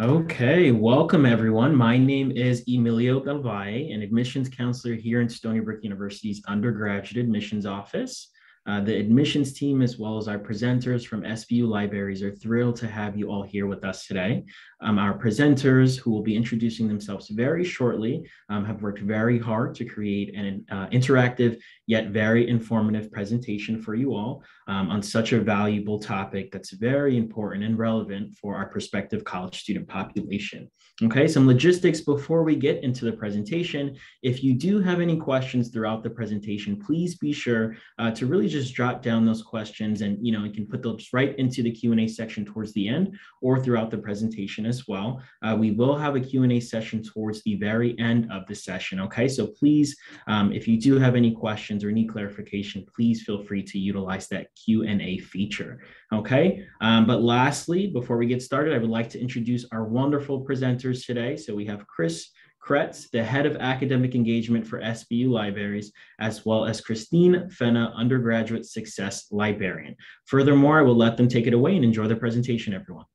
Okay, welcome everyone. My name is Emilio Belvalle, an admissions counselor here in Stony Brook University's undergraduate admissions office. Uh, the admissions team, as well as our presenters from SBU Libraries, are thrilled to have you all here with us today. Um, our presenters, who will be introducing themselves very shortly, um, have worked very hard to create an uh, interactive yet very informative presentation for you all um, on such a valuable topic that's very important and relevant for our prospective college student population. Okay, some logistics before we get into the presentation. If you do have any questions throughout the presentation, please be sure uh, to really just jot down those questions and you know you can put those right into the Q&A section towards the end or throughout the presentation as well. Uh, we will have a Q&A session towards the very end of the session, okay? So please, um, if you do have any questions questions or need clarification, please feel free to utilize that Q&A feature, okay? Um, but lastly, before we get started, I would like to introduce our wonderful presenters today. So we have Chris Kretz, the head of academic engagement for SBU Libraries, as well as Christine Fenna, undergraduate success librarian. Furthermore, I will let them take it away and enjoy the presentation, everyone.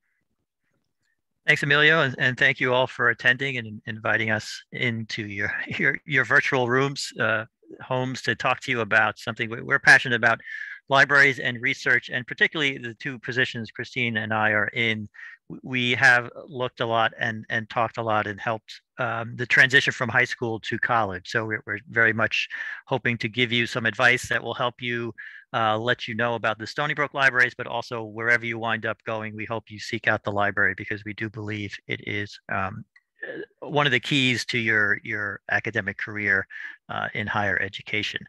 Thanks, Emilio, and, and, thank you all for attending and inviting us into your your, your virtual rooms. Uh, homes to talk to you about something we're passionate about libraries and research and particularly the two positions christine and i are in we have looked a lot and and talked a lot and helped um, the transition from high school to college so we're, we're, very much hoping to give you some advice that will help you uh, let you know about the stony brook libraries but also wherever you wind up going we hope you seek out the library because we do believe it is um, one of the keys to your your academic career uh, in higher education.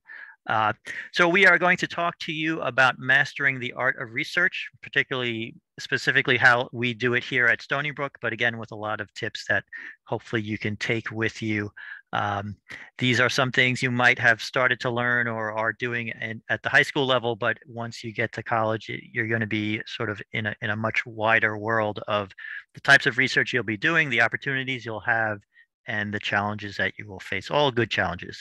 Uh, so we are going to talk to you about mastering the art of research, particularly specifically how we do it here at Stony Brook, but again with a lot of tips that hopefully you can take with you um, these are some things you might have started to learn or are doing in, at the high school level, but once you get to college, you're going to be sort of in a, in a much wider world of the types of research you'll be doing, the opportunities you'll have, and the challenges that you will face, all good challenges.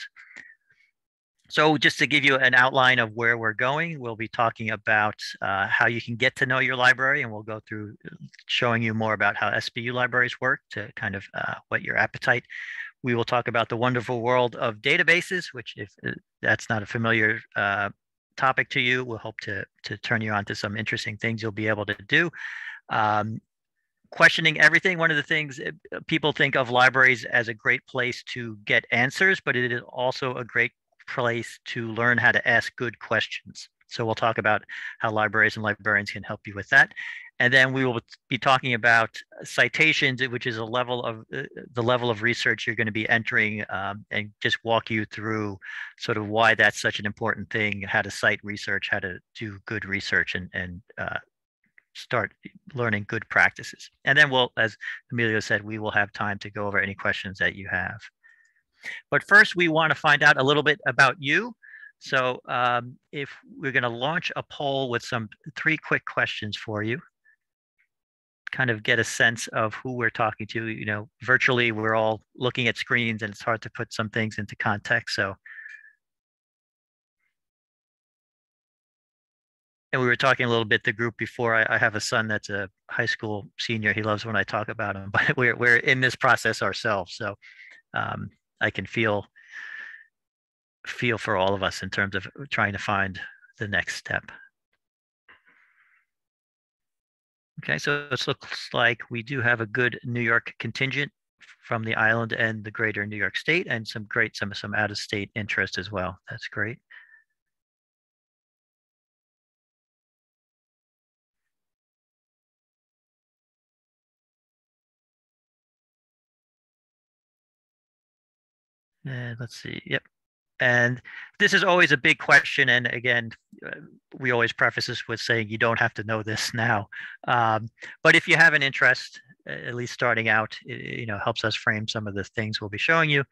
So just to give you an outline of where we're going, we'll be talking about uh, how you can get to know your library, and we'll go through showing you more about how SBU libraries work to kind of uh, what your appetite we will talk about the wonderful world of databases, which if uh, that's not a familiar uh, topic to you, we'll hope to, to turn you on to some interesting things you'll be able to do. Um, questioning everything. One of the things uh, people think of libraries as a great place to get answers, but it is also a great place to learn how to ask good questions. So we'll talk about how libraries and librarians can help you with that. And then we will be talking about citations, which is a level of uh, the level of research you're going to be entering um, and just walk you through sort of why that's such an important thing, how to cite research, how to do good research and, and uh, start learning good practices. And then we'll, as Emilio said, we will have time to go over any questions that you have. But first, we want to find out a little bit about you. So um, if we're going to launch a poll with some three quick questions for you kind of get a sense of who we're talking to. You know, virtually we're all looking at screens and it's hard to put some things into context. So, and we were talking a little bit the group before. I, I have a son that's a high school senior. He loves when I talk about him, but we're we're in this process ourselves. So, um, I can feel feel for all of us in terms of trying to find the next step. Okay, so it looks like we do have a good New York contingent from the island and the greater New York State, and some great some some out of state interest as well. That's great. And let's see. Yep, and this is always a big question. And again, uh, we always preface this with saying you don't have to know this now. Um, but if you have an interest, at least starting out, it, you know, helps us frame some of the things we'll be showing you.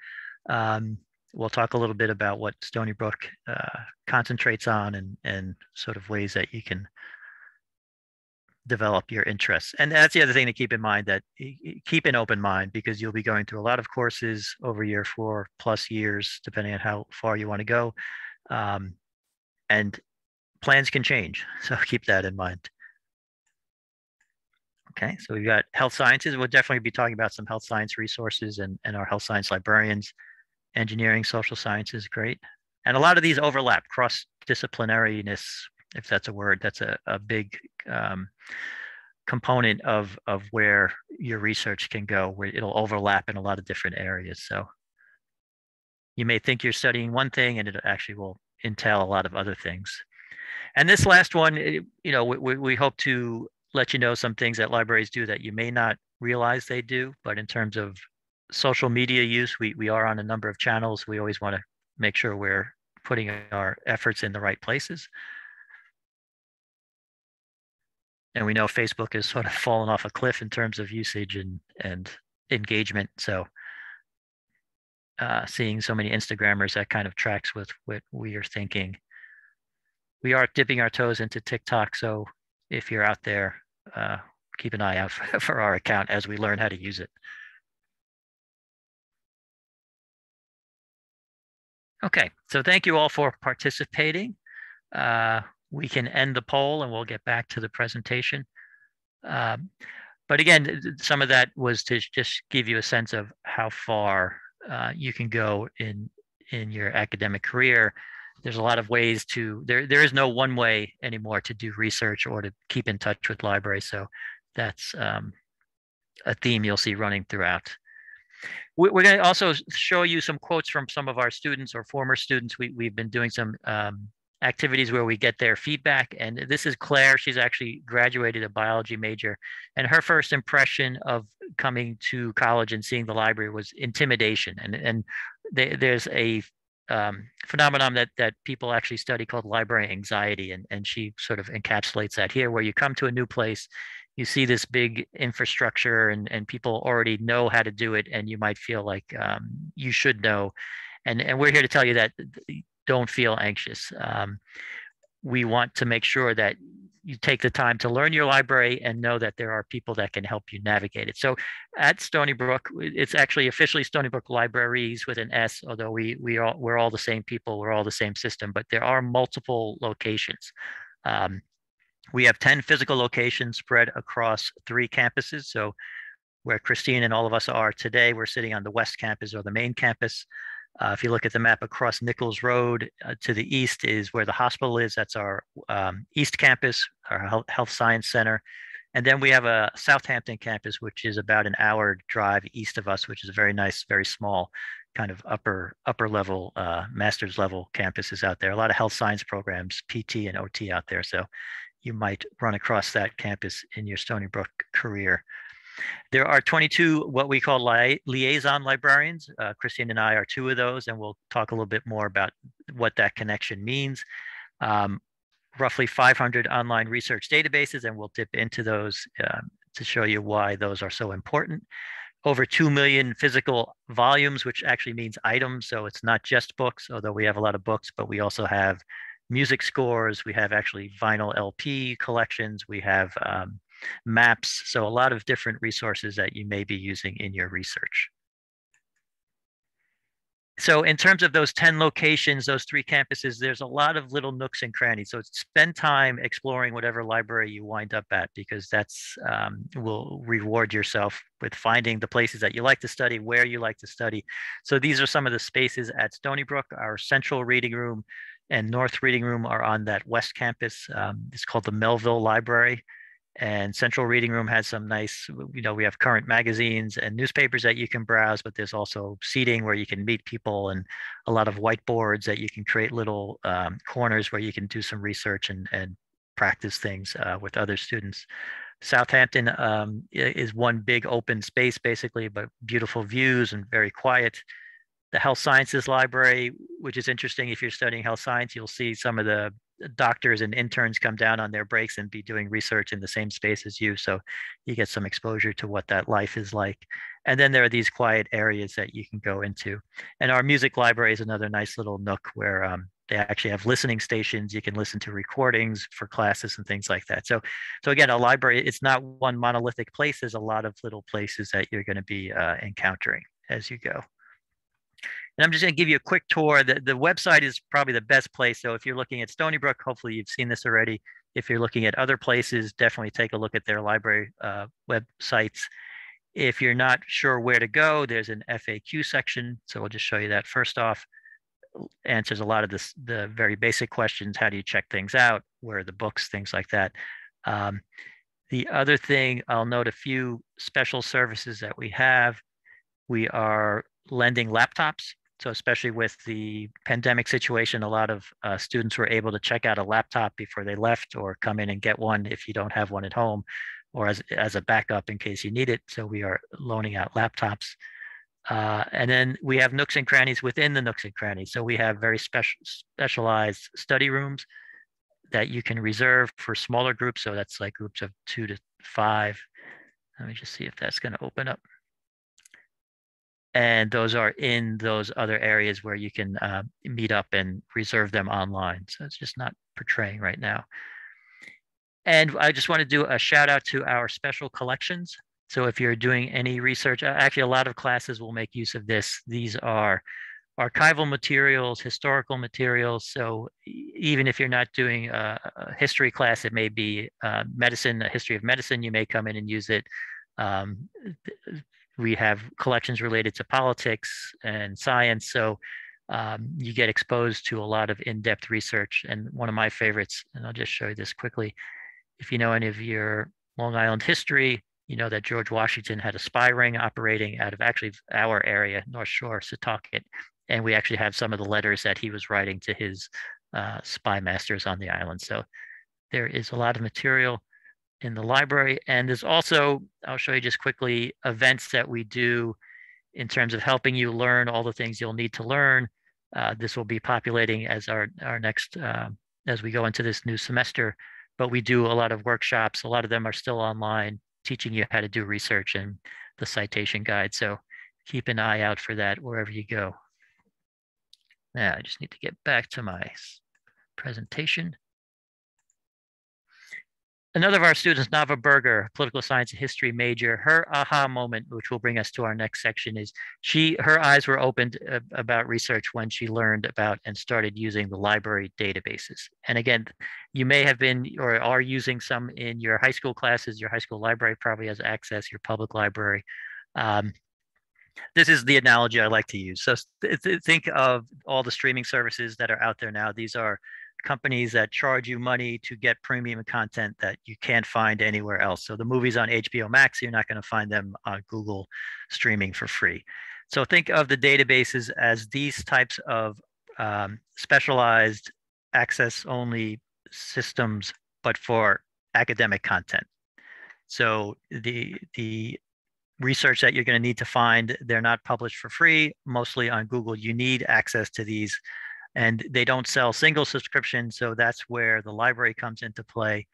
Um, we'll talk a little bit about what Stony Brook uh, concentrates on and, and sort of ways that you can develop your interests. And that's the other thing to keep in mind that keep an open mind because you'll be going through a lot of courses over your four plus years, depending on how far you want to go. Um, and plans can change. So keep that in mind. Okay, so we've got health sciences. We'll definitely be talking about some health science resources and, and our health science librarians, engineering, social sciences, great. And a lot of these overlap, cross-disciplinariness, if that's a word, that's a, a big um, component of, of where your research can go, where it'll overlap in a lot of different areas. So you may think you're studying one thing and it actually will entail a lot of other things. And this last one, you know, we, we hope to let you know some things that libraries do that you may not realize they do. But in terms of social media use, we, we are on a number of channels. We always want to make sure we're putting our efforts in the right places. And we know Facebook has sort of fallen off a cliff in terms of usage and, and engagement. So uh, seeing so many Instagrammers that kind of tracks with what we are thinking. We are dipping our toes into TikTok. So if you're out there, uh, keep an eye out for our account as we learn how to use it. Okay, so thank you all for participating. Uh, we can end the poll and we'll get back to the presentation. Um, but again, some of that was to just give you a sense of how far uh, you can go in in your academic career. There's a lot of ways to there there is no one way anymore to do research or to keep in touch with libraries. So that's um, a theme you'll see running throughout. We're going to also show you some quotes from some of our students or former students. We, we've been doing some um, activities where we get their feedback and this is claire she's actually graduated a biology major and her first impression of coming to college and seeing the library was intimidation and and they, there's a um, phenomenon that that people actually study called library anxiety, and and she sort of encapsulates that here, where you come to a new place, you see this big infrastructure, and and people already know how to do it, and you might feel like um, you should know, and and we're here to tell you that don't feel anxious. Um, we want to make sure that you take the time to learn your library and know that there are people that can help you navigate it. So at Stony Brook, it's actually officially Stony Brook Libraries with an S, although we we are we're all the same people, we're all the same system, but there are multiple locations. Um, we have 10 physical locations spread across three campuses. So where Christine and all of us are today, we're sitting on the West Campus or the main campus. Uh, if you look at the map across Nichols Road uh, to the east is where the hospital is. That's our um, East Campus, our Health Science Center. And then we have a Southampton campus, which is about an hour drive east of us, which is a very nice, very small kind of upper upper level uh, master's level campuses out there. A lot of health science programs, PT and OT out there. So you might run across that campus in your Stony Brook career. There are 22 what we call li liaison librarians. Uh, Christine and I are two of those, and we'll talk a little bit more about what that connection means. Um, roughly 500 online research databases, and we'll dip into those um, to show you why those are so important. Over 2 million physical volumes, which actually means items. So it's not just books, although we have a lot of books, but we also have music scores. We have actually vinyl LP collections. We have um, maps. So a lot of different resources that you may be using in your research. So in terms of those 10 locations, those three campuses, there's a lot of little nooks and crannies. So spend time exploring whatever library you wind up at because that's um, will reward yourself with finding the places that you like to study, where you like to study. So these are some of the spaces at Stony Brook. Our central reading room and North Reading Room are on that West Campus. Um, it's called the Melville Library and central reading room has some nice you know we have current magazines and newspapers that you can browse but there's also seating where you can meet people and a lot of whiteboards that you can create little um, corners where you can do some research and, and practice things uh, with other students. Southampton um, is one big open space basically but beautiful views and very quiet. The health sciences library which is interesting if you're studying health science you'll see some of the doctors and interns come down on their breaks and be doing research in the same space as you. So you get some exposure to what that life is like. And then there are these quiet areas that you can go into. And our music library is another nice little nook where um, they actually have listening stations. You can listen to recordings for classes and things like that. So, so again, a library, it's not one monolithic place. There's a lot of little places that you're going to be uh, encountering as you go. And I'm just going to give you a quick tour. The, the website is probably the best place. So if you're looking at Stony Brook, hopefully you've seen this already. If you're looking at other places, definitely take a look at their library uh, websites. If you're not sure where to go, there's an FAQ section. So we'll just show you that first off. Answers a lot of this, the very basic questions. How do you check things out? Where are the books? Things like that. Um, the other thing, I'll note a few special services that we have. We are lending laptops. So especially with the pandemic situation, a lot of uh, students were able to check out a laptop before they left or come in and get one if you don't have one at home or as, as a backup in case you need it. So we are loaning out laptops. Uh, and then we have nooks and crannies within the nooks and crannies. So we have very special specialized study rooms that you can reserve for smaller groups. So that's like groups of two to five. Let me just see if that's going to open up. And those are in those other areas where you can uh, meet up and reserve them online. So it's just not portraying right now. And I just want to do a shout out to our special collections. So if you're doing any research, actually a lot of classes will make use of this. These are archival materials, historical materials. So even if you're not doing a, history class, it may be uh, medicine, a history of medicine, you may come in and use it. Um, we have collections related to politics and science. So um, you get exposed to a lot of in-depth research. And one of my favorites, and I'll just show you this quickly. If you know any of your Long Island history, you know that George Washington had a spy ring operating out of actually our area, North Shore, Setauket and we actually have some of the letters that he was writing to his uh, spy masters on the island. So there is a lot of material in the library. And there's also, I'll show you just quickly, events that we do in terms of helping you learn all the things you'll need to learn. Uh, this will be populating as our, our next, uh, as we go into this new semester. But we do a lot of workshops. A lot of them are still online, teaching you how to do research and the citation guide. So keep an eye out for that wherever you go. Now I just need to get back to my presentation. Another of our students, Nava Berger, political science and history major, her aha moment, which will bring us to our next section, is she her eyes were opened uh, about research when she learned about and started using the library databases. And again, you may have been or are using some in your high school classes. Your high school library probably has access. Your public library. Um, this is the analogy I like to use. So think of all the streaming services that are out there now. These are companies that charge you money to get premium content that you can't find anywhere else. So the movies on HBO Max, you're not going to find them on Google streaming for free. So think of the databases as these types of um, specialized access only systems, but for academic content. So the the research that you're going to need to find. They're not published for free, mostly on Google. You need access to these, and they don't sell single subscriptions. So that's where the library comes into play.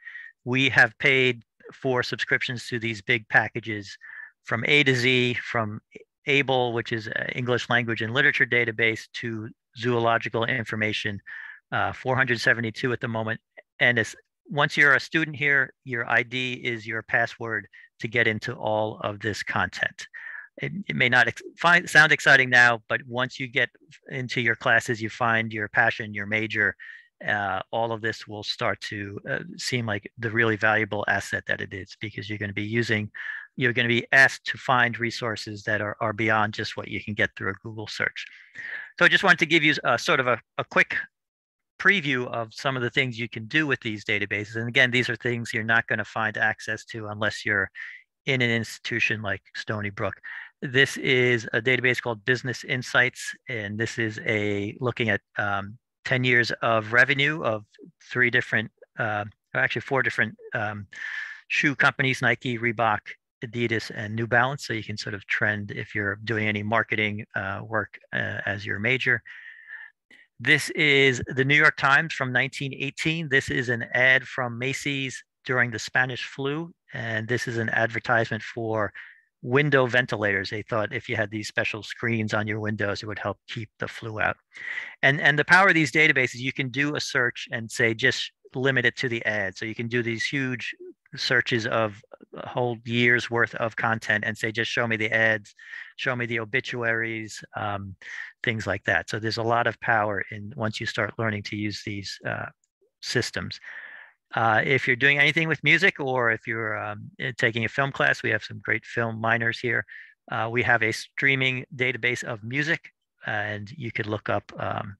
We have paid for subscriptions to these big packages from A to Z, from ABELL, which is English language and literature database, to zoological information, uh, 472 at the moment. And once you're a student here, your ID is your password to get into all of this content. It, it may not ex- find, sound exciting now, but once you get into your classes, you find your passion, your major, uh, all of this will start to uh, seem like the really valuable asset that it is because you're going to be using, you're going to be asked to find resources that are, are beyond just what you can get through a Google search. So I just wanted to give you a, sort of a, a quick preview of some of the things you can do with these databases. And again, these are things you're not going to find access to unless you're in an institution like Stony Brook. This is a database called Business Insights, and this is a looking at um, 10 years of revenue of three different, uh, actually four different um, shoe companies, Nike, Reebok, Adidas, and New Balance. So you can sort of trend if you're doing any marketing uh, work uh, as your major. This is the New York Times from 1918. This is an ad from Macy's during the Spanish flu. And this is an advertisement for window ventilators. They thought if you had these special screens on your windows, it would help keep the flu out. And, and the power of these databases, you can do a search and say, just limit it to the ad. So you can do these huge searches of a whole year's worth of content and say, just show me the ads, show me the obituaries, um, things like that. So there's a lot of power in once you start learning to use these uh, systems. Uh, if you're doing anything with music or if you're um, eh, taking a film class, we have some great film minors here. Uh, we have a streaming database of music and you could look up um,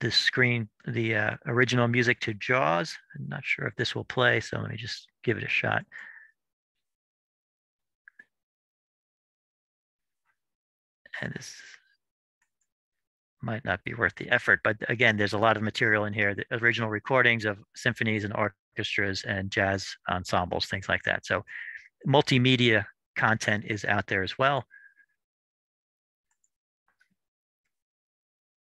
the screen, the uh, original music to Jaws. I'm not sure if this will play, so let me just give it a shot. And this might not be worth the effort. But again, there's a lot of material in here, the original recordings of symphonies and orchestras and jazz ensembles, things like that. So multimedia content is out there as well.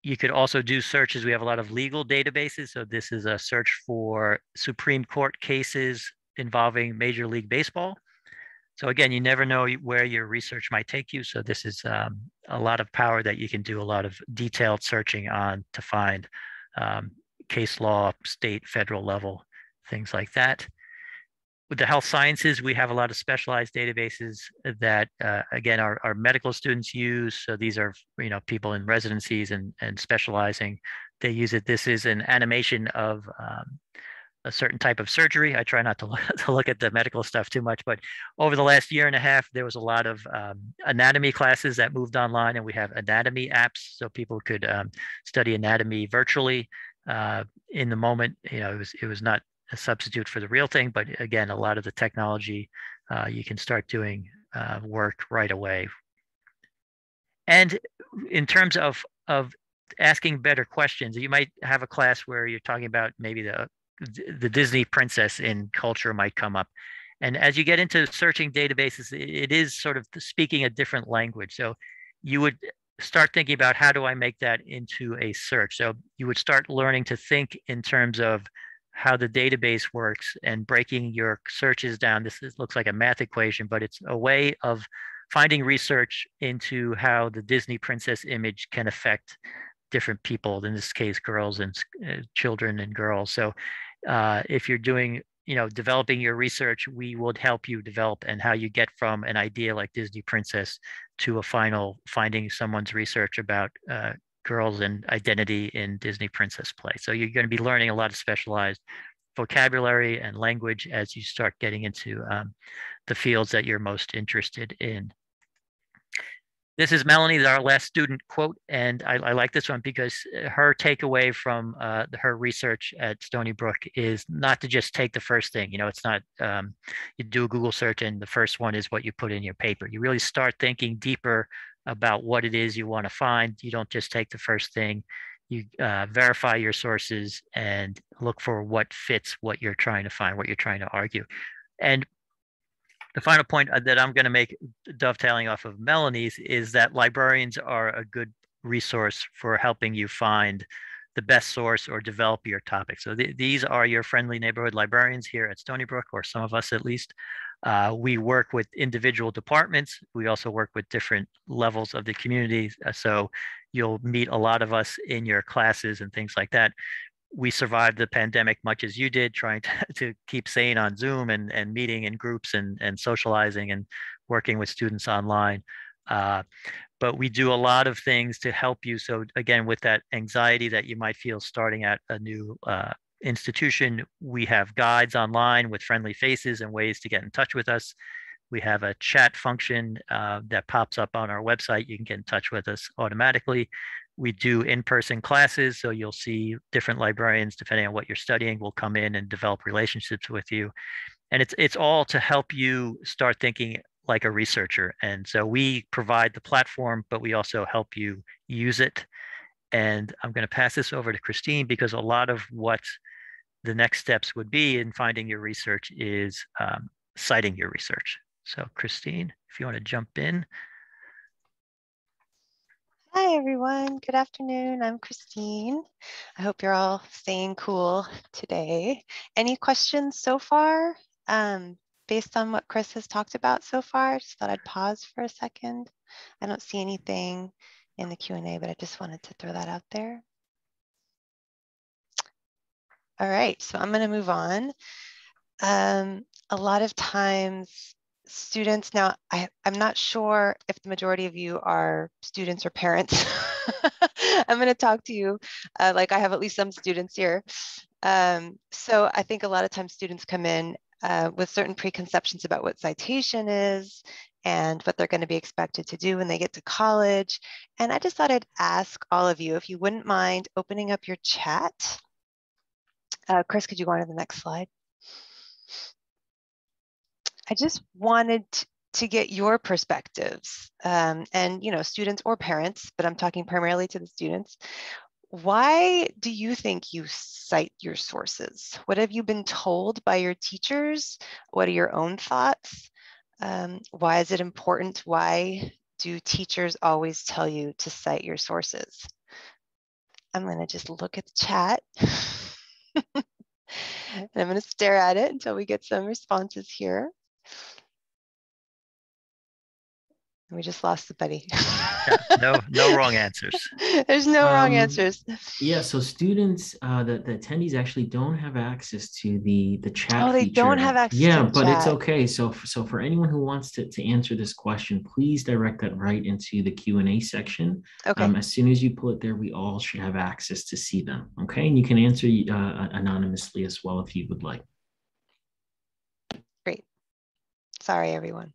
You could also do searches. We have a lot of legal databases. So this is a search for Supreme Court cases involving Major League Baseball. So again, you never know where your research might take you. So this is um, a lot of power that you can do a lot of detailed searching on to find um, case law, state, federal level, things like that. With the health sciences, we have a lot of specialized databases that, uh, again, our, our medical students use. So these are, you know, people in residencies and, and specializing. They use it. This is an animation of um, a certain type of surgery. I try not to look, to look at the medical stuff too much, but over the last year and a half, there was a lot of um, anatomy classes that moved online, and we have anatomy apps so people could um, study anatomy virtually. Uh, in the moment, you know, it was it was not a substitute for the real thing, but again, a lot of the technology uh, you can start doing uh, work right away. And in terms of of asking better questions, you might have a class where you're talking about maybe the the Disney princess in culture might come up. And as you get into searching databases, it is sort of speaking a different language. So you would start thinking about how do I make that into a search? So you would start learning to think in terms of how the database works and breaking your searches down. This is, looks like a math equation, but it's a way of finding research into how the Disney princess image can affect different people, in this case, girls and uh, children and girls. So uh, if you're doing you know developing your research we would help you develop and how you get from an idea like disney princess to a final finding someone's research about uh, girls and identity in disney princess play so you're going to be learning a lot of specialized vocabulary and language as you start getting into um, the fields that you're most interested in this is Melanie, our last student quote, and I, I like this one because her takeaway from uh, her research at Stony Brook is not to just take the first thing. You know, it's not um, you do a Google search and the first one is what you put in your paper. You really start thinking deeper about what it is you want to find. You don't just take the first thing. You uh, verify your sources and look for what fits what you're trying to find, what you're trying to argue. And the final point uh, that I'm going to make, dovetailing off of Melanie's, is that librarians are a good resource for helping you find the best source or develop your topic. So th these are your friendly neighborhood librarians here at Stony Brook, or some of us at least. Uh, we work with individual departments. We also work with different levels of the community. Uh, so you'll meet a lot of us in your classes and things like that we survived the pandemic much as you did, trying to, to keep sane on Zoom and, and meeting in groups and, and socializing and working with students online. Uh, but we do a lot of things to help you. So again, with that anxiety that you might feel starting at a new uh, institution, we have guides online with friendly faces and ways to get in touch with us. We have a chat function uh, that pops up on our website. You can get in touch with us automatically. We do in-person classes, so you'll see different librarians, depending on what you're studying, will come in and develop relationships with you. And it's it's all to help you start thinking like a researcher. And so we provide the platform, but we also help you use it. And I'm going to pass this over to Christine because a lot of what the next steps would be in finding your research is um, citing your research. So Christine, if you want to jump in. Hi, everyone. Good afternoon. I'm Christine. I hope you're all staying cool today. Any questions so far um, based on what Chris has talked about so far? I just thought I'd pause for a second. I don't see anything in the Q&A, but I just wanted to throw that out there. All right, so I'm going to move on. Um, a lot of times students now I, i'm not sure if the majority of you are students or parents i'm going to talk to you uh, like i have at least some students here Um, so I think a lot of times students come in uh, with certain preconceptions about what citation is and what they're going to be expected to do when they get to college. And I just thought I'd ask all of you if you wouldn't mind opening up your chat. Uh, Chris, could you go on to the next slide? I just wanted to get your perspectives um, and you know students or parents but i'm talking primarily to the students. Why do you think you cite your sources? What have you been told by your teachers? What are your own thoughts? Um, why is it important? Why do teachers always tell you to cite your sources? I'm going to just look at the chat and i'm going to stare at it until we get some responses here We just lost the buddy. yeah, no, no wrong answers. There's no um, wrong answers. Yeah, so students, uh, the, the attendees actually don't have access to the the chat. Oh, they feature. don't have access. Yeah, but chat. it's okay. So so for anyone who wants to to answer this question, please direct that right into the Q and A section. Okay. Um, as soon as you pull it there, we all should have access to see them. Okay, and you can answer uh, anonymously as well if you would like. Great. Sorry, everyone.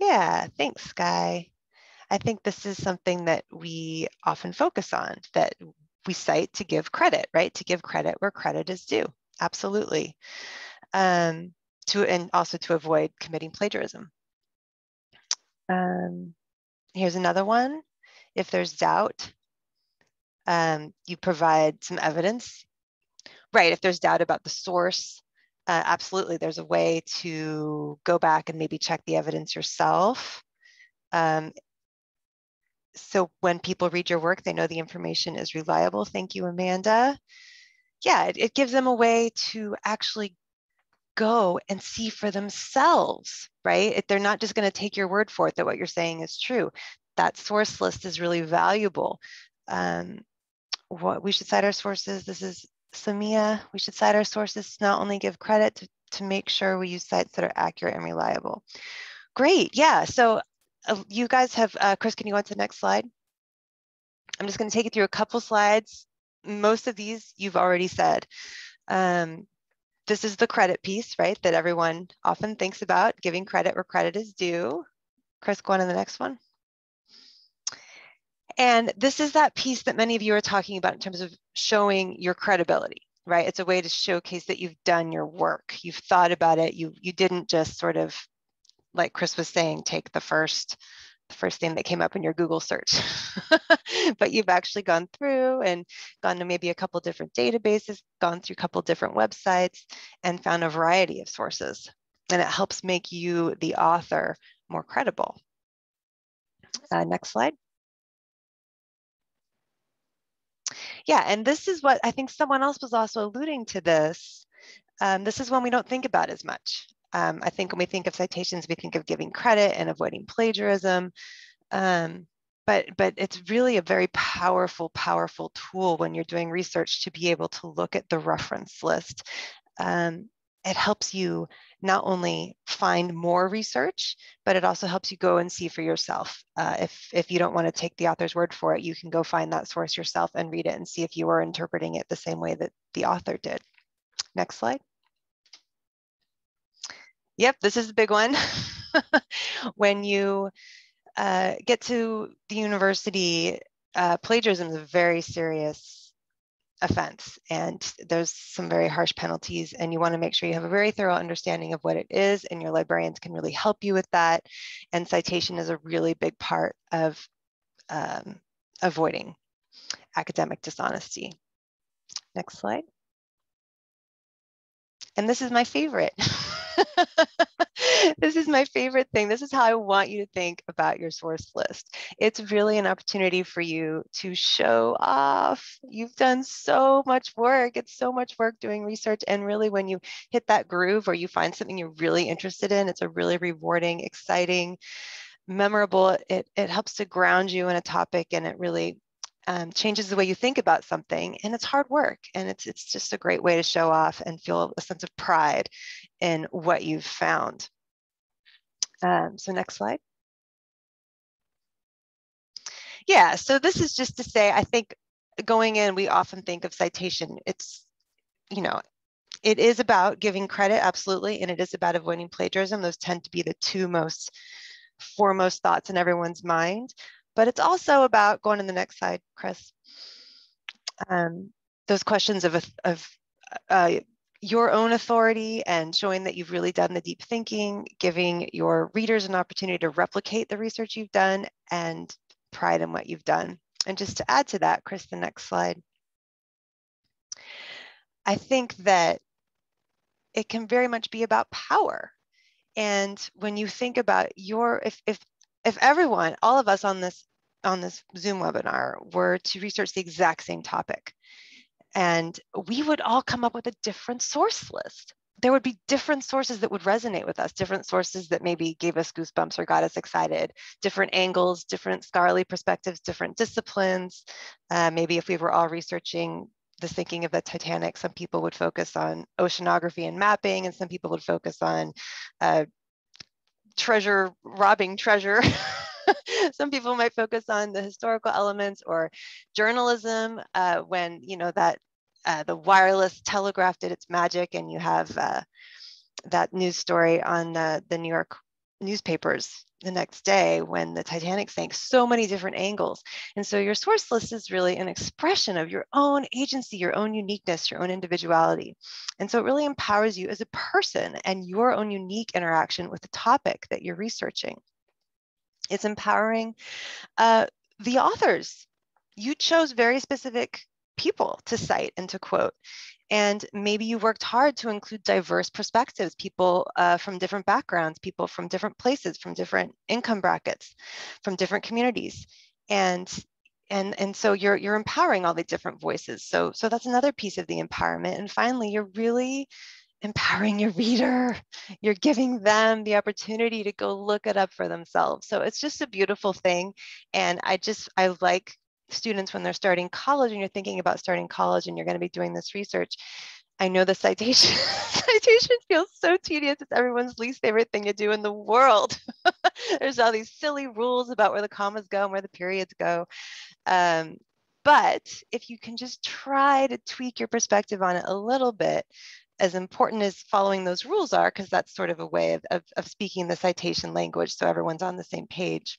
Yeah, thanks, Sky. I think this is something that we often focus on, that we cite to give credit, right? To give credit where credit is due. Absolutely. Um, to and also to avoid committing plagiarism. Um, here's another one. If there's doubt, um, you provide some evidence. Right, if there's doubt about the source, uh, absolutely, there's a way to go back and maybe check the evidence yourself. Um, so when people read your work, they know the information is reliable. Thank you, Amanda. Yeah, it, it gives them a way to actually go and see for themselves, right? They're not just going to take your word for it that what you're saying is true. That source list is really valuable. Um, what we should cite our sources. This is Samia, we should cite our sources to not only give credit to, to make sure we use sites that are accurate and reliable. Great, yeah. So uh, you guys have, uh, Chris, can you go on to the next slide? I'm just gonna take you through a couple slides. Most of these you've already said. Um, this is the credit piece, right, that everyone often thinks about, giving credit where credit is due. Chris, go on to the next one. And this is that piece that many of you are talking about in terms of showing your credibility, right? It's a way to showcase that you've done your work. You've thought about it. You, you didn't just sort of, like Chris was saying, take the first the first thing that came up in your Google search, but you've actually gone through and gone to maybe a couple different databases, gone through a couple different websites and found a variety of sources. And it helps make you, the author, more credible. Uh, next slide. Yeah, and this is what I think someone else was also alluding to this. Um, this is one we don't think about as much. Um, I think when we think of citations, we think of giving credit and avoiding plagiarism. Um, but, but it's really a very powerful, powerful tool when you're doing research to be able to look at the reference list. Um, it helps you not only find more research, but it also helps you go and see for yourself. Uh, if, if you don't want to take the author's word for it, you can go find that source yourself and read it and see if you are interpreting it the same way that the author did. Next slide. Yep, this is the big one. when you uh, get to the university, uh, plagiarism is a very serious offense and there's some very harsh penalties and you want to make sure you have a very thorough understanding of what it is and your librarians can really help you with that and citation is a really big part of um, avoiding academic dishonesty. Next slide. And this is my favorite. this is my favorite thing. This is how I want you to think about your source list. It's really an opportunity for you to show off. You've done so much work. It's so much work doing research. And really, when you hit that groove or you find something you're really interested in, it's a really rewarding, exciting, memorable. It, it helps to ground you in a topic and it really um, changes the way you think about something and it's hard work and it's it's just a great way to show off and feel a sense of pride in what you've found Um, so next slide. Yeah, so this is just to say, I think going in, we often think of citation. It's, you know, it is about giving credit, absolutely, and it is about avoiding plagiarism. Those tend to be the two most foremost thoughts in everyone's mind. But it's also about going to the next slide, Chris. Um, those questions of, of uh, your own authority and showing that you've really done the deep thinking, giving your readers an opportunity to replicate the research you've done and pride in what you've done. And just to add to that, Chris, the next slide. I think that it can very much be about power. And when you think about your, if, if, if everyone, all of us on this, on this Zoom webinar were to research the exact same topic, and we would all come up with a different source list. There would be different sources that would resonate with us, different sources that maybe gave us goosebumps or got us excited, different angles, different scholarly perspectives, different disciplines. Uh, maybe if we were all researching the sinking of the Titanic, some people would focus on oceanography and mapping, and some people would focus on uh, treasure robbing treasure. some people might focus on the historical elements or journalism uh, when you know that uh, the wireless telegraph did its magic and you have uh, that news story on the New York newspapers the next day when the Titanic sank, so many different angles. And so your source list is really an expression of your own agency, your own uniqueness, your own individuality. And so it really empowers you as a person and your own unique interaction with the topic that you're researching. It's empowering uh, the authors. You chose very specific people to cite and to quote. And maybe you worked hard to include diverse perspectives, people uh, from different backgrounds, people from different places, from different income brackets, from different communities. And and and so you're you're empowering all the different voices. So so that's another piece of the empowerment. And finally, you're really empowering your reader. You're giving them the opportunity to go look it up for themselves. So it's just a beautiful thing. And I just I like students when they're starting college and you're thinking about starting college and you're going to be doing this research i know the citation citation feels so tedious. It's everyone's least favorite thing to do in the world. There's all these silly rules about where the commas go and where the periods go. Um, but if you can just try to tweak your perspective on it a little bit as important as following those rules are because that's sort of a way of, of, of speaking the citation language so everyone's on the same page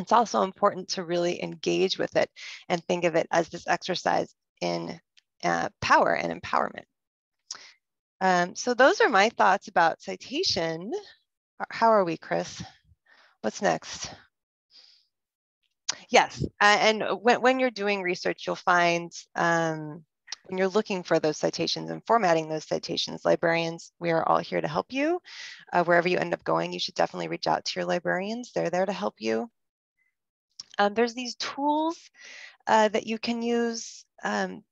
it's also important to really engage with it and think of it as this exercise in uh, power and empowerment. Um, so those are my thoughts about citation. How are we, Chris? What's next? Yes, uh, and when, when you're doing research, you'll find um, when you're looking for those citations and formatting those citations, librarians, we are all here to help you. Uh, wherever you end up going, you should definitely reach out to your librarians. They're there to help you. Um, there's these tools uh, that you can use, um,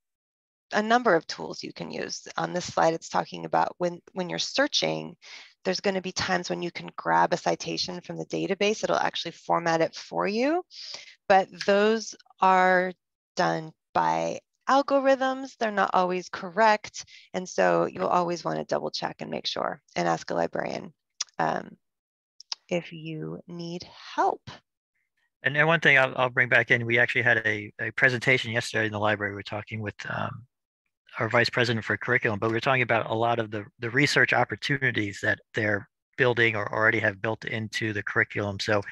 a number of tools you can use. On this slide, it's talking about when, when you're searching, there's going to be times when you can grab a citation from the database. It'll actually format it for you. But those are done by algorithms. They're not always correct. And so you'll always want to double check and make sure and ask a librarian um, if you need help. And then one thing I'll, I'll, bring back in, we actually had a, a presentation yesterday in the library. We were talking with um, our vice president for curriculum, but we were talking about a lot of the, the research opportunities that they're building or already have built into the curriculum. So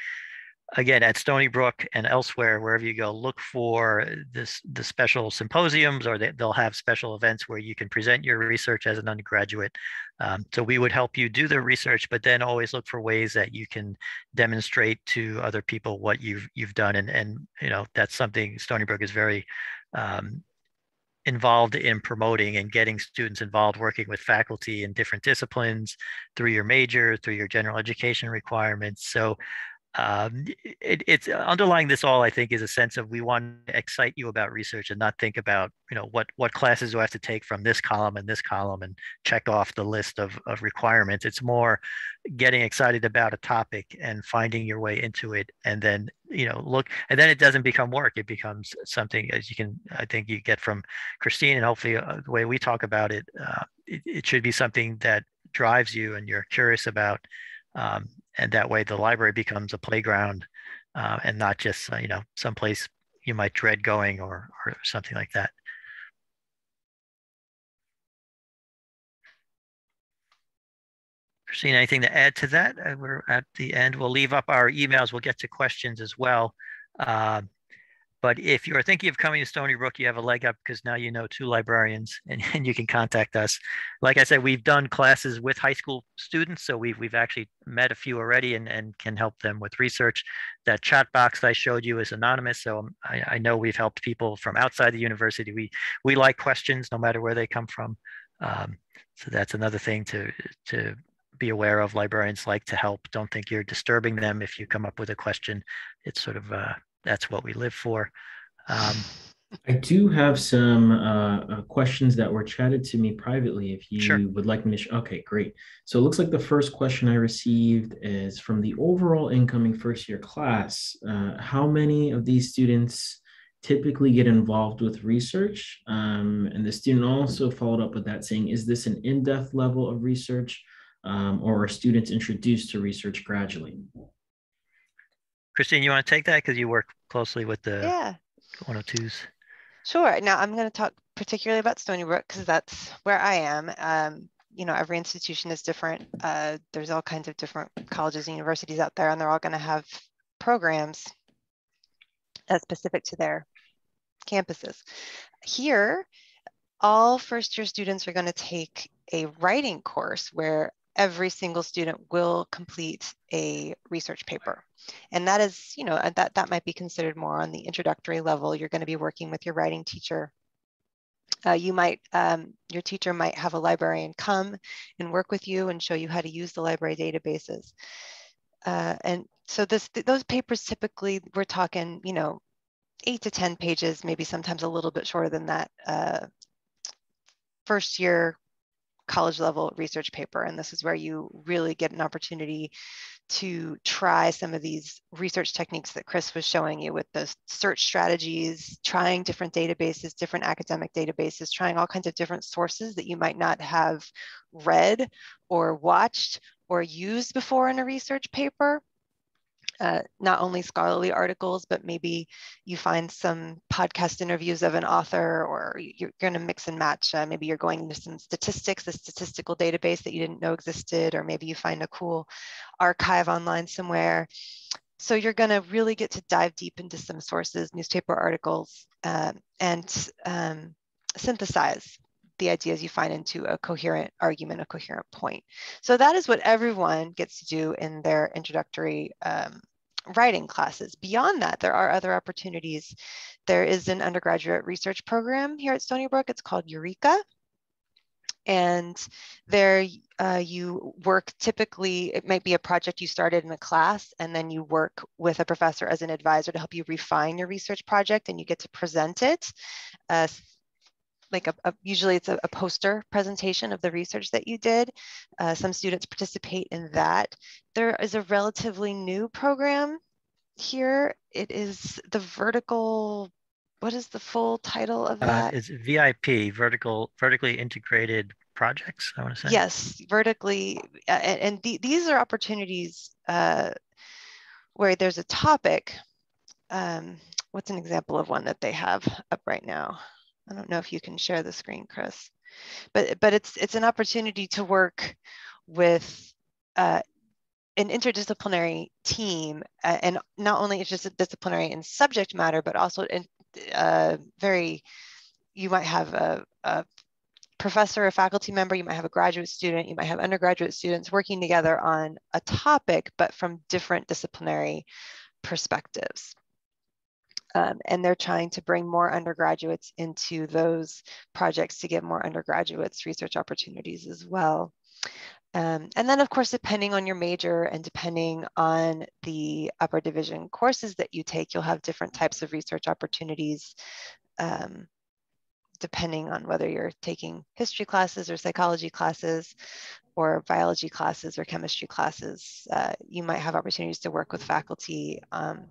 again, at Stony Brook and elsewhere, wherever you go, look for this the special symposiums or they, will have special events where you can present your research as an undergraduate. Um, so we would help you do the research, but then always look for ways that you can demonstrate to other people what you've you've done. And and you know that's something Stony Brook is very um, involved in promoting and getting students involved working with faculty in different disciplines through your major through your general education requirements so um, it, it's uh, underlying this all i think is a sense of we want to excite you about research and not think about you know what what classes do i have to take from this column and this column and check off the list of, of requirements. It's more getting excited about a topic and finding your way into it and then you know look and then it doesn't become work. It becomes something as you can i think you get from christine and hopefully uh, the way we talk about it, uh, it it should be something that drives you and you're curious about um, and that way the library becomes a playground uh, and not just uh, you know someplace you might dread going or or something like that. Christine, anything to add to that? Uh, we're at the end. We'll leave up our emails. We'll get to questions as well. Uh, but if you're thinking of coming to Stony Brook, you have a leg up because now you know two librarians and, and you can contact us. Like I said, we've done classes with high school students. So we've, we've actually met a few already and, and can help them with research. That chat box I showed you is anonymous. So I, I know we've helped people from outside the university. We, we like questions no matter where they come from. Um, so that's another thing to, to be aware of. Librarians like to help. Don't think you're disturbing them if you come up with a question. It's sort of uh, that's what we live for. Um, I do have some uh, uh, questions that were chatted to me privately. If you sure. would like me to, sh- okay, great. So it looks like the first question I received is from the overall incoming first year class. Uh, how many of these students typically get involved with research? Um, and the student also followed up with that saying, is this an in depth level of research um, or are students introduced to research gradually? Christine, you want to take that because you work closely with the yeah. 102s? Sure. Now I'm going to talk particularly about Stony Brook because that's where I am. Um, you know, every institution is different. Uh, there's all kinds of different colleges and universities out there, and they're all going to have programs that's specific to their campuses. Here, all first year students are going to take a writing course where every single student will complete a research paper. And that is, you know, that, that might be considered more on the introductory level. You're going to be working with your writing teacher. Uh, you might, um, your teacher might have a librarian come and work with you and show you how to use the library databases. Uh, and so this, those papers typically, we're talking, you know, eight to 10 pages, maybe sometimes a little bit shorter than that. Uh, first year college level research paper. And this is where you really get an opportunity to try some of these research techniques that Chris was showing you with the search strategies, trying different databases, different academic databases, trying all kinds of different sources that you might not have read or watched or used before in a research paper uh, not only scholarly articles, but maybe you find some podcast interviews of an author, or you're going to mix and match. Uh, maybe you're going into some statistics, a statistical database that you didn't know existed, or maybe you find a cool archive online somewhere. So you're going to really get to dive deep into some sources, newspaper articles, uh, and um, synthesize the ideas you find into a coherent argument, a coherent point. So that is what everyone gets to do in their introductory um, writing classes. Beyond that, there are other opportunities. There is an undergraduate research program here at Stony Brook. It's called URECA. And there uh, you work typically, it might be a project you started in a class, and then you work with a professor as an advisor to help you refine your research project, and you get to present it uh, like a, a, usually it's a, a, poster presentation of the research that you did. Uh, some students participate in that. There is a relatively new program here. It is the vertical, what is the full title of uh, that? Uh, it's VIP, vertical, vertically integrated projects, I want to say. Yes, vertically, uh, and, and the, these are opportunities uh, where there's a topic. Um, what's an example of one that they have up right now? I don't know if you can share the screen, Chris, but but it's it's an opportunity to work with uh, an interdisciplinary team, uh, and not only it's just a disciplinary in subject matter, but also in uh, very. You might have a, a professor, a faculty member, you might have a graduate student, you might have undergraduate students working together on a topic, but from different disciplinary perspectives. Um, and they're trying to bring more undergraduates into those projects to get more undergraduates research opportunities as well. Um, and then of course, depending on your major and depending on the upper division courses that you take, you'll have different types of research opportunities um, depending on whether you're taking history classes or psychology classes or biology classes or chemistry classes, uh, you might have opportunities to work with faculty um,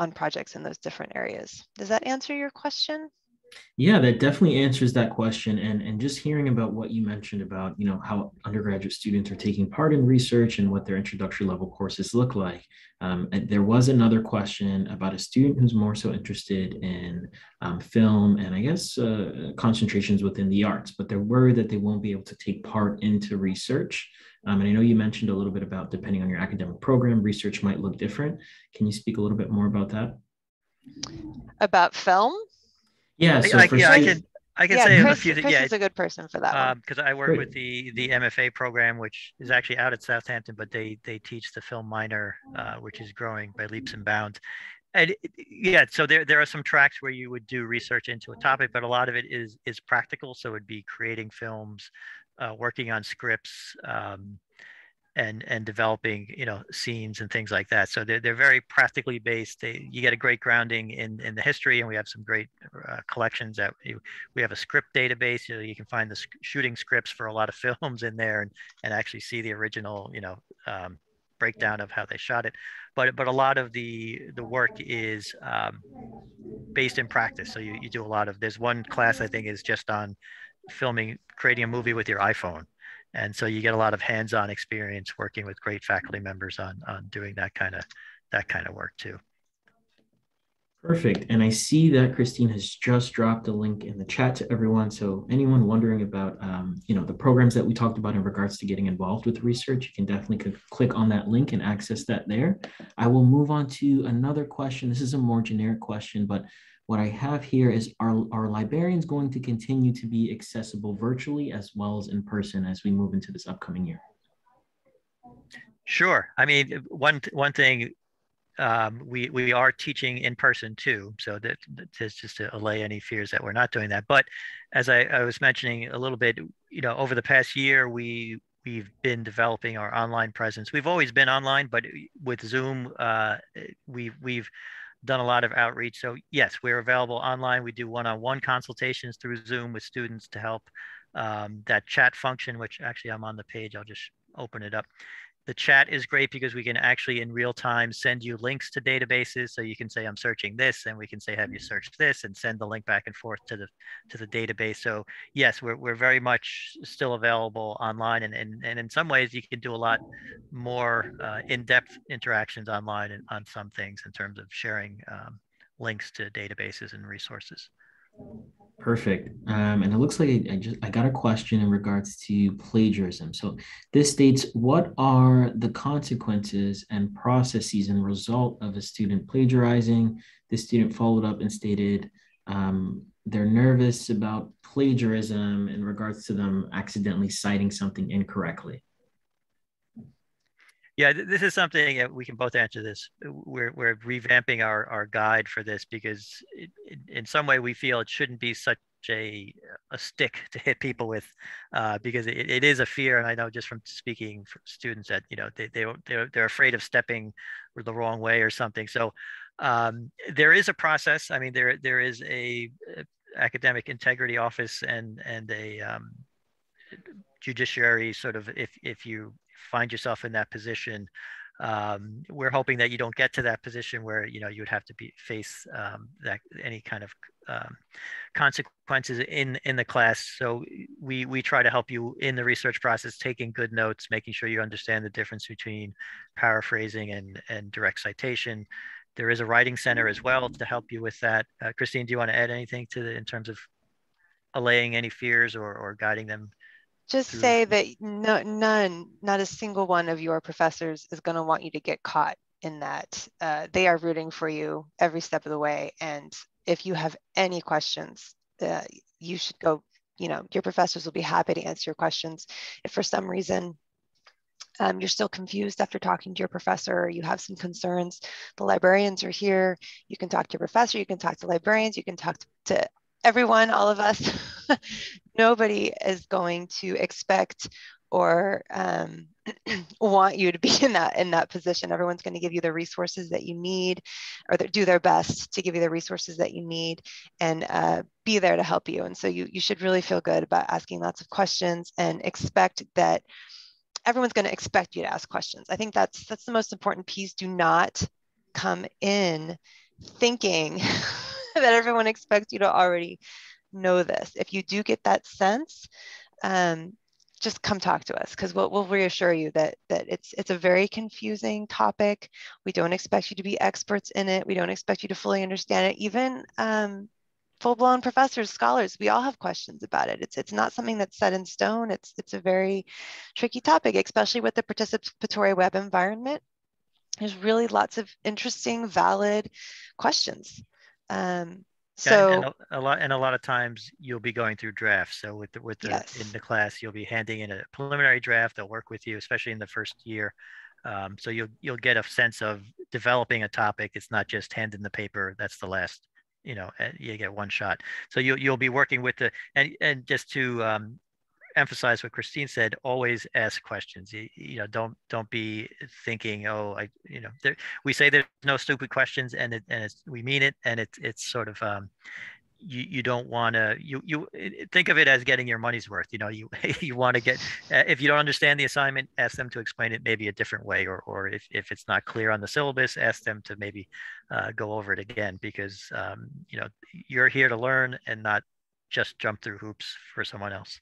on projects in those different areas. Does that answer your question? Yeah, that definitely answers that question. And, and just hearing about what you mentioned about, you know, how undergraduate students are taking part in research and what their introductory level courses look like. Um, there was another question about a student who's more so interested in um, film and I guess uh, concentrations within the arts, but they're worried that they won't be able to take part into research. Um, and I know you mentioned a little bit about depending on your academic program, research might look different. Can you speak a little bit more about that? About film? Yeah, so I, for yeah, I students- can I can yeah, say Chris, a few Chris. Yeah, is a good person for that one. because I work Great. with the the MFA program, which is actually out at Southampton, but they they teach the film minor, uh, which is growing by leaps and bounds. And yeah, so there there are some tracks where you would do research into a topic, but a lot of it is is practical. So it'd be creating films, uh, working on scripts. Um, and and developing you know scenes and things like that. So they're, they're very practically based. They, you get a great grounding in in the history and we have some great uh, collections that you, we have a script database you know you can find the sc- shooting scripts for a lot of films in there and and actually see the original you know um, breakdown of how they shot it. But but a lot of the the work is um, based in practice. So you, you do a lot of there's one class i think is just on filming creating a movie with your iphone and so you get a lot of hands-on experience working with great faculty members on on doing that kind of that kind of work too Perfect. And I see that Christine has just dropped a link in the chat to everyone. So anyone wondering about, um, you know, the programs that we talked about in regards to getting involved with research, you can definitely click on that link and access that there. I will move on to another question. This is a more generic question, but what I have here is are, are librarians going to continue to be accessible virtually as well as in person as we move into this upcoming year? Sure. I mean, one one thing um, we we are teaching in person too, so that that's just to allay any fears that we're not doing that. But as I, I was mentioning a little bit, you know, over the past year, we we've been developing our online presence. We've always been online, but with Zoom, uh, we've we've done a lot of outreach. So yes, we're available online. We do one-on-one consultations through Zoom with students to help. Um, that chat function, which actually I'm on the page, I'll just open it up the chat is great because we can actually in real time send you links to databases. So you can say i'm searching this and we can say have you searched this? and send the link back and forth to the to the database. So yes we're, we're very much still available online and, and and in some ways you can do a lot more uh, in-depth interactions online and on some things in terms of sharing um, links to databases and resources Perfect. Um, and it looks like I, I just I got a question in regards to plagiarism. So this states what are the consequences and processes and result of a student plagiarizing? The student followed up and stated um, they're nervous about plagiarism in regards to them accidentally citing something incorrectly. Yeah, th- this is something that we can both answer this. We're, we're revamping our, our guide for this because it, it, in some way we feel it shouldn't be such a, a stick to hit people with uh, because it, it is a fear. And I know just from speaking for students that, you know, they, they, they're, they're afraid of stepping the wrong way or something. So um, there is a process. I mean, there, there is a, a academic integrity office and, and a um, judiciary sort of, if, if you find yourself in that position um, we're hoping that you don't get to that position where you know you would have to be face um, that any kind of um, consequences in in the class. So we we try to help you in the research process taking good notes making sure you understand the difference between paraphrasing and and direct citation. There is a writing center as well to help you with that. Uh, christine do you want to add anything to the in terms of allaying any fears or or guiding them just through- say that no, none, not a single one of your professors is going to want you to get caught in that. Uh, they are rooting for you every step of the way. And if you have any questions, uh, you should go, you know, your professors will be happy to answer your questions. If for some reason um, you're still confused after talking to your professor or you have some concerns, the librarians are here. You can talk to your professor, you can talk to librarians, you can talk to everyone, all of us. Nobody is going to expect or um, want you to be in that in that position. Everyone's going to give you the resources that you need, or do their best to give you the resources that you need, and uh, be there to help you. And so you you should really feel good about asking lots of questions and expect that everyone's going to expect you to ask questions. I think that's that's the most important piece. Do not come in thinking that everyone expects you to already know this. If you do get that sense, um, just come talk to us because we'll, we'll reassure you that that it's it's a very confusing topic. We don't expect you to be experts in it. We don't expect you to fully understand it. Even um, full-blown professors, scholars, we all have questions about it. It's it's not something that's set in stone. It's it's a very tricky topic, especially with the participatory web environment. There's really lots of interesting, valid questions. Um, so and, and a, a, lot and a lot of times you'll be going through drafts. So with the, with the yes. in the class, you'll be handing in a preliminary draft. They'll work with you, especially in the first year. Um, so you'll you'll get a sense of developing a topic. It's not just hand in the paper. That's the last you know eh, you get one shot so you, you'll be working with the and and just to um, emphasize what christine said always ask questions. You, you know don't don't be thinking oh i you know there, we say there's no stupid questions and it and it's we mean it and it's it's sort of um, you, you don't want to you you think of it as getting your money's worth you know you you want to get uh, if you don't understand the assignment ask them to explain it maybe a different way or or if, if it's not clear on the syllabus ask them to maybe uh, go over it again because um, you know you're here to learn and not just jump through hoops for someone else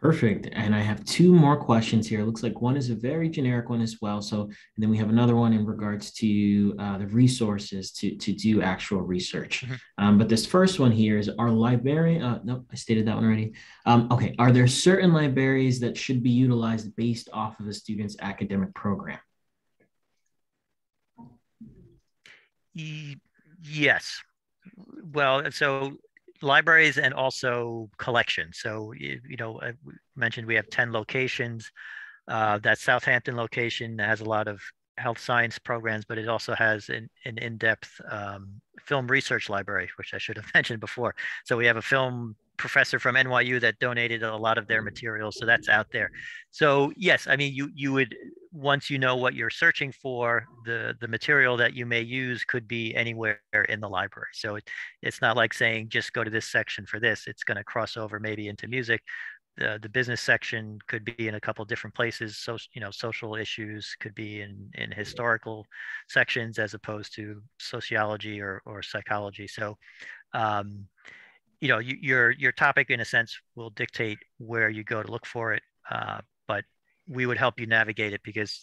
Perfect. And I have two more questions here. It looks like one is a very generic one as well. So, and then we have another one in regards to uh, the resources to, to do actual research. Mm-hmm. Um, but this first one here is our library. Uh, no, I stated that one already. Um, okay. Are there certain libraries that should be utilized based off of a student's academic program? Yes. Well, so libraries and also collections. So, you, you know, I mentioned we have 10 locations. Uh, that Southampton location has a lot of health science programs, but it also has an, an in-depth um, film research library, which I should have mentioned before. So we have a film professor from NYU that donated a lot of their materials, so that's out there. So yes, I mean you you would once you know what you're searching for, the, the material that you may use could be anywhere in the library. So it, it's not like saying, just go to this section for this. It's going to cross over maybe into music. The, the business section could be in a couple different places. So, you know, social issues could be in, in historical sections as opposed to sociology or, or psychology. So, um, you know, you, your, your topic in a sense will dictate where you go to look for it. Uh, but we would help you navigate it because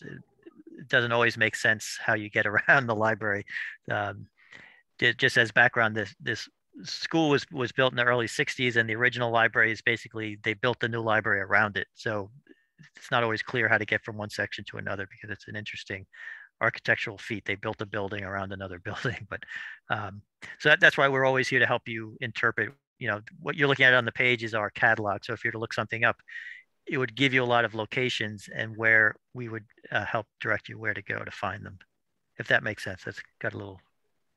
it doesn't always make sense how you get around the library. Um, just as background, this this school was was built in the early 60s, and the original library is basically they built the new library around it. So it's not always clear how to get from one section to another because it's an interesting architectural feat. They built a building around another building, but um, so that, that's why we're always here to help you interpret. You know what you're looking at on the page is our catalog. So if you're to look something up, it would give you a lot of locations and where we would uh, help direct you where to go to find them. If that makes sense, that's got a little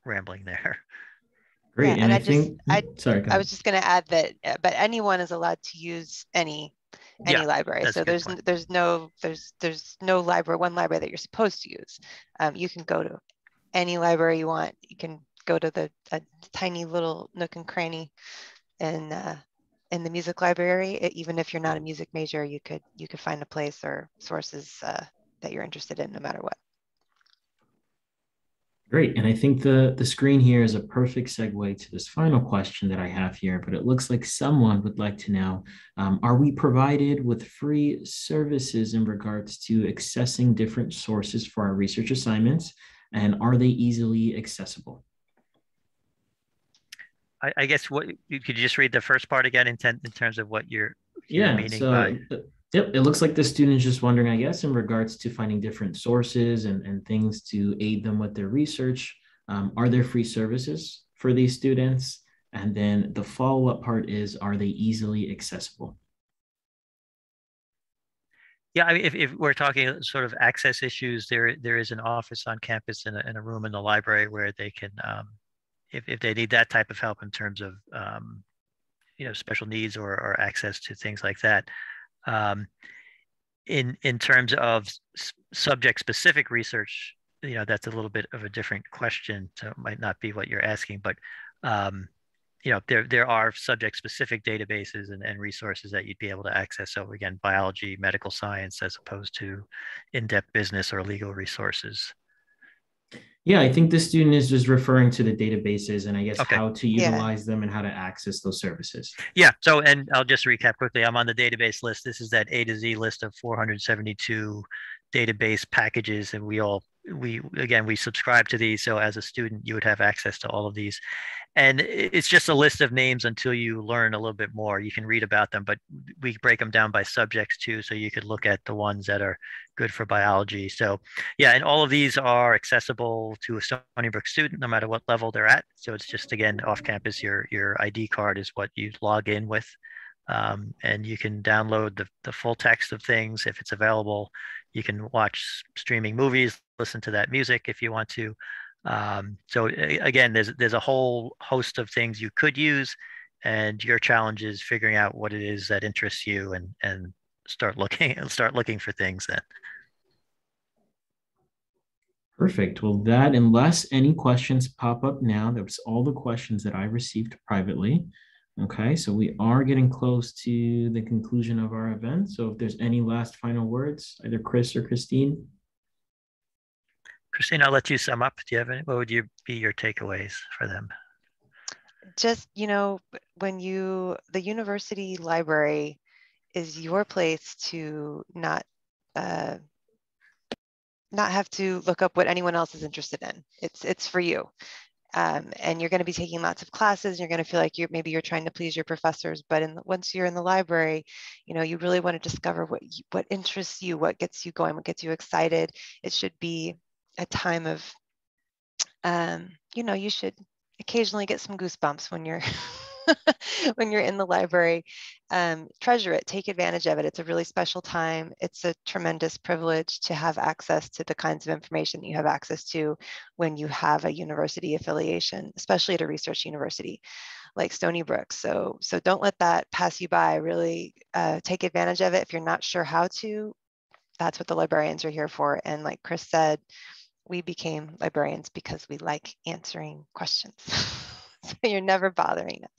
rambling there. Great, yeah, and, and, I, I think, just, I, sorry, I was just going to add that, uh, but anyone is allowed to use any any yeah, library. So there's point. there's no there's there's no library one library that you're supposed to use. Um, you can go to any library you want. You can go to the tiny little nook and cranny and uh, in the music library, even if you're not a music major, you could you could find a place or sources uh, that you're interested in, no matter what. Great, and I think the the screen here is a perfect segue to this final question that I have here. But it looks like someone would like to know: um, Are we provided with free services in regards to accessing different sources for our research assignments, and are they easily accessible? I, I guess what could you just read the first part again in, ten, in terms of what you're, you're yeah, meaning so, by. Yep, it looks like the student is just wondering, I guess, in regards to finding different sources and, and things to aid them with their research. Um, are there free services for these students? And then the follow up part is, are they easily accessible? Yeah, I mean, if, if we're talking sort of access issues, there there is an office on campus and a, and a room in the library where they can um, if, if they need that type of help in terms of um, you know special needs or, or access to things like that. Um, in in terms of subject specific research you know that's a little bit of a different question so it might not be what you're asking but um, you know there there are subject specific databases and, and resources that you'd be able to access. So again biology medical science as opposed to in-depth business or legal resources Yeah, I think the student is just referring to the databases and I guess Okay. how to Yeah. utilize them and how to access those services. Yeah, so, and I'll just recap quickly. I'm on the database list. This is that A to Z list of 472 database packages and we all, we, again, we subscribe to these. So as a student, you would have access to all of these. And it's just a list of names until you learn a little bit more. You can read about them, but we break them down by subjects too. So you could look at the ones that are good for biology. So yeah, and all of these are accessible to a Stony Brook student, no matter what level they're at. So it's just again off campus. Your your ID card is what you log in with, um, and you can download the the full text of things if it's available. You can watch streaming movies, listen to that music if you want to. Um, so again, there's there's a whole host of things you could use, and your challenge is figuring out what it is that interests you and and start looking start looking for things then. Perfect. Well, that, unless any questions pop up now, that was all the questions that I received privately. Okay, so we are getting close to the conclusion of our event. So if there's any last final words, either Chris or Christine. Christine, I'll let you sum up. Do you have any? What would you be your takeaways for them? just you know when you the university library is your place to not uh, not have to look up what anyone else is interested in it's it's for you um, and you're going to be taking lots of classes you're going to feel like you're maybe you're trying to please your professors but in once you're in the library you know you really want to discover what you, what interests you what gets you going what gets you excited. It should be a time of um, you know you should occasionally get some goosebumps when you're when you're in the library um, treasure it take advantage of it. It's a really special time. It's a tremendous privilege to have access to the kinds of information that you have access to when you have a university affiliation especially at a research university like stony brook. So so don't let that pass you by. Really uh, take advantage of it. If you're not sure how to that's what the librarians are here for. And like chris said we became librarians because we like answering questions. so you're never bothering us.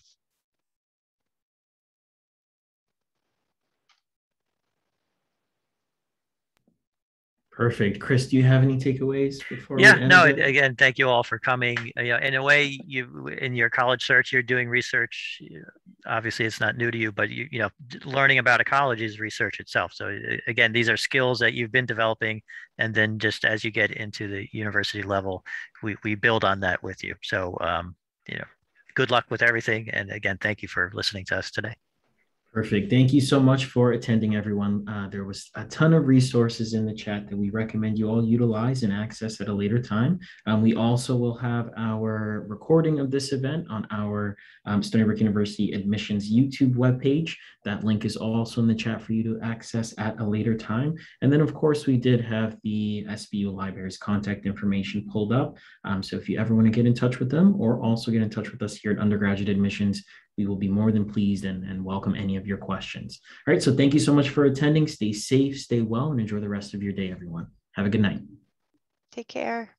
Perfect. Chris, do you have any takeaways before? we Yeah, no, and again, thank you all for coming. Uh, know, in a way, you in your college search, you're doing research. Obviously, it's not new to you, but you you know, learning about a college is research itself. So again, these are skills that you've been developing, and then just as you get into the university level, we we build on that with you. So um, you know, good luck with everything, and again, thank you for listening to us today. Perfect. Thank you so much for attending, everyone. Uh, there was a ton of resources in the chat that we recommend you all utilize and access at a later time. Um, we also will have our recording of this event on our um, Stony Brook University admissions YouTube webpage. That link is also in the chat for you to access at a later time. And then, of course, we did have the SBU Library's contact information pulled up. Um, so if you ever want to get in touch with them or also get in touch with us here at undergraduate admissions, we will be more than pleased and, and welcome any of your questions. All right, so thank you so much for attending. Stay safe, stay well, and enjoy the rest of your day, everyone. Have a good night. Take care.